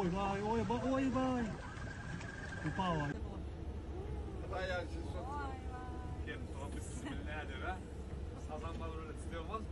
Oj, vaj, oj, vaj, oj, vaj. Upała. bayağı bir şey soktun. Gelin, doğru bismillah hadi be. Sazanlar öyle titriyor olmaz mı?